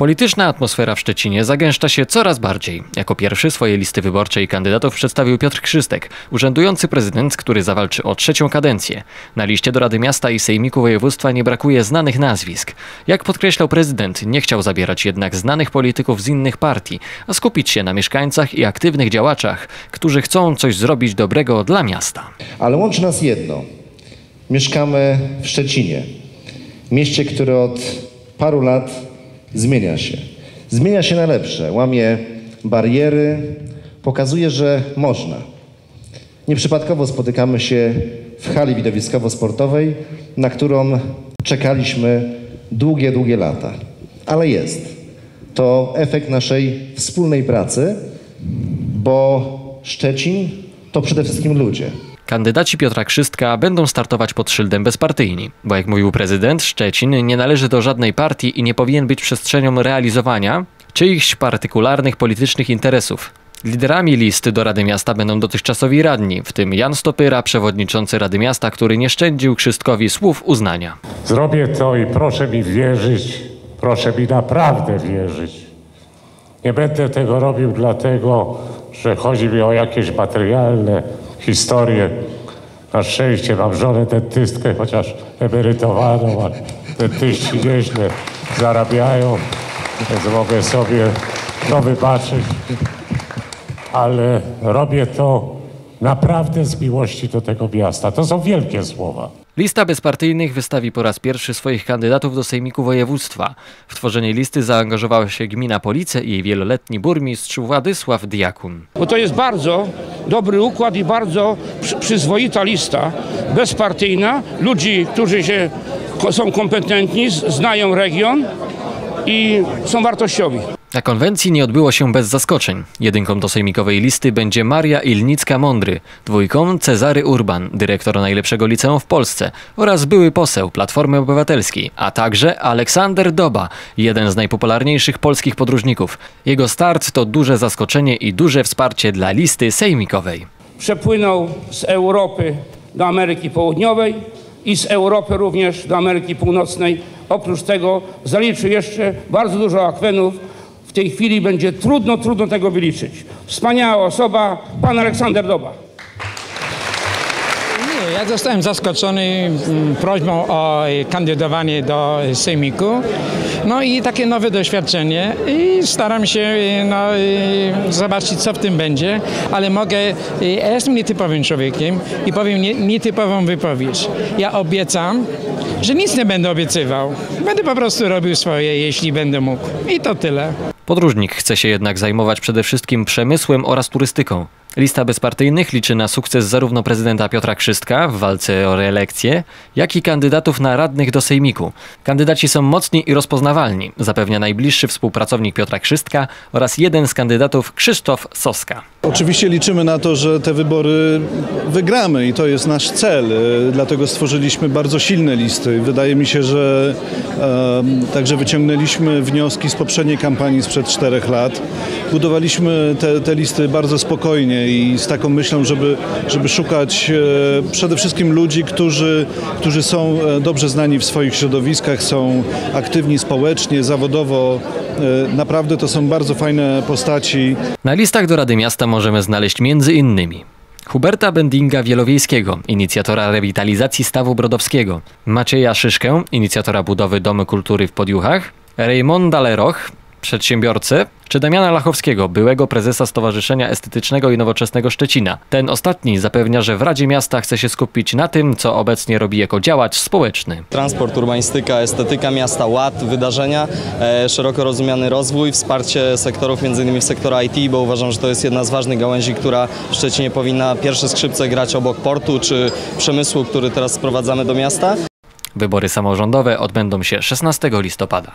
Polityczna atmosfera w Szczecinie zagęszcza się coraz bardziej. Jako pierwszy swoje listy wyborcze i kandydatów przedstawił Piotr Krzystek, urzędujący prezydent, który zawalczy o trzecią kadencję. Na liście do Rady Miasta i Sejmiku Województwa nie brakuje znanych nazwisk. Jak podkreślał prezydent, nie chciał zabierać jednak znanych polityków z innych partii, a skupić się na mieszkańcach i aktywnych działaczach, którzy chcą coś zrobić dobrego dla miasta. Ale łączy nas jedno. Mieszkamy w Szczecinie, mieście, które od paru lat zmienia się. Zmienia się na lepsze, łamie bariery, pokazuje, że można. Nieprzypadkowo spotykamy się w hali widowiskowo-sportowej, na którą czekaliśmy długie, długie lata. Ale jest. To efekt naszej wspólnej pracy, bo Szczecin to przede wszystkim ludzie. Kandydaci Piotra Krzystka będą startować pod szyldem bezpartyjni, bo jak mówił prezydent, Szczecin nie należy do żadnej partii i nie powinien być przestrzenią realizowania czyichś partykularnych politycznych interesów. Liderami listy do Rady Miasta będą dotychczasowi radni, w tym Jan Stopyra, przewodniczący Rady Miasta, który nie szczędził Krzystkowi słów uznania. Zrobię to i proszę mi wierzyć, proszę mi naprawdę wierzyć. Nie będę tego robił dlatego, że chodzi mi o jakieś materialne historie. Na szczęście mam żonę dentystkę, chociaż emerytowaną, a dentyści nieźle zarabiają, więc mogę sobie to wybaczyć. Ale robię to naprawdę z miłości do tego miasta. To są wielkie słowa. Lista bezpartyjnych wystawi po raz pierwszy swoich kandydatów do Sejmiku Województwa. W tworzenie listy zaangażowała się gmina Police i jej wieloletni burmistrz Władysław Diakun. Bo to jest bardzo dobry układ i bardzo przy, przyzwoita lista, bezpartyjna, ludzi, którzy się, są kompetentni, znają region i są wartościowi. Na konwencji nie odbyło się bez zaskoczeń. Jedynką do sejmikowej listy będzie Maria Ilnicka-Mądry, dwójką Cezary Urban, dyrektor najlepszego liceum w Polsce oraz były poseł Platformy Obywatelskiej, a także Aleksander Doba, jeden z najpopularniejszych polskich podróżników. Jego start to duże zaskoczenie i duże wsparcie dla listy sejmikowej. Przepłynął z Europy do Ameryki Południowej i z Europy również do Ameryki Północnej. Oprócz tego zaliczył jeszcze bardzo dużo akwenów, w tej chwili będzie trudno, trudno tego wyliczyć. Wspaniała osoba, pan Aleksander Doba. Ja zostałem zaskoczony mm, prośbą o kandydowanie do Sejmiku. No i takie nowe doświadczenie i staram się no, zobaczyć, co w tym będzie, ale mogę, ja jestem nietypowym człowiekiem i powiem nie, nietypową wypowiedź. Ja obiecam, że nic nie będę obiecywał. Będę po prostu robił swoje, jeśli będę mógł. I to tyle. Podróżnik chce się jednak zajmować przede wszystkim przemysłem oraz turystyką. Lista bezpartyjnych liczy na sukces zarówno prezydenta Piotra Krzystka w walce o reelekcję, jak i kandydatów na radnych do Sejmiku. Kandydaci są mocni i rozpoznawalni, zapewnia najbliższy współpracownik Piotra Krzystka oraz jeden z kandydatów Krzysztof Soska. Oczywiście liczymy na to, że te wybory wygramy i to jest nasz cel. Dlatego stworzyliśmy bardzo silne listy. Wydaje mi się, że e, także wyciągnęliśmy wnioski z poprzedniej kampanii sprzed czterech lat. Budowaliśmy te, te listy bardzo spokojnie i z taką myślą, żeby, żeby szukać e, przede wszystkim ludzi, którzy, którzy są e, dobrze znani w swoich środowiskach, są aktywni społecznie, zawodowo. E, naprawdę to są bardzo fajne postaci. Na listach do Rady Miasta możemy znaleźć między innymi Huberta Bendinga Wielowiejskiego, inicjatora rewitalizacji stawu brodowskiego, Macieja Szyszkę, inicjatora budowy Domu Kultury w Podjuchach, Raymonda Leroch, przedsiębiorcę, czy Damiana Lachowskiego, byłego prezesa Stowarzyszenia Estetycznego i Nowoczesnego Szczecina. Ten ostatni zapewnia, że w Radzie Miasta chce się skupić na tym, co obecnie robi jako działacz społeczny. Transport, urbanistyka, estetyka miasta, ład, wydarzenia, e, szeroko rozumiany rozwój, wsparcie sektorów, m.in. sektora IT, bo uważam, że to jest jedna z ważnych gałęzi, która w Szczecinie powinna pierwsze skrzypce grać obok portu czy przemysłu, który teraz sprowadzamy do miasta. Wybory samorządowe odbędą się 16 listopada.